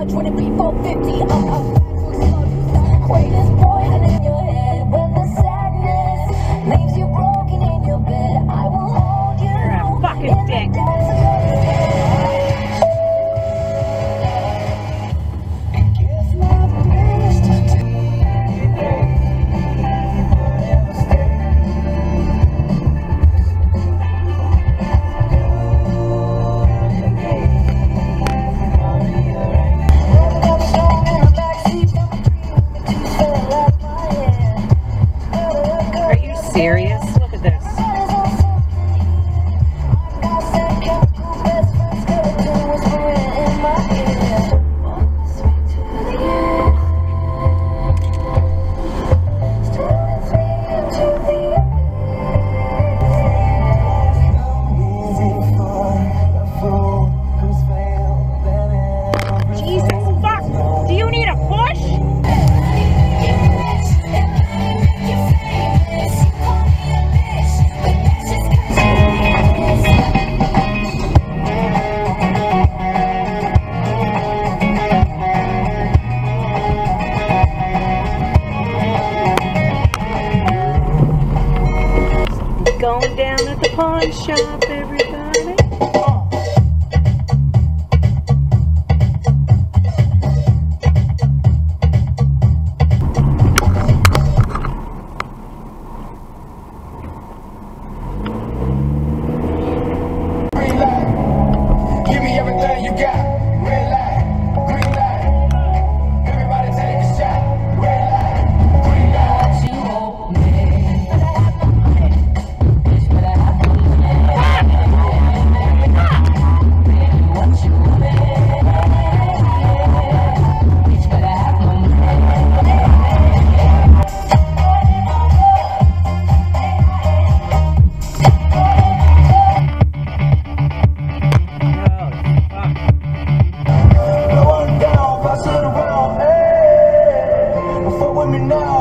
much would it be 450? Uh, uh, serious? Going down at the pawn shop every day. turn around. Hey, fuck with me now.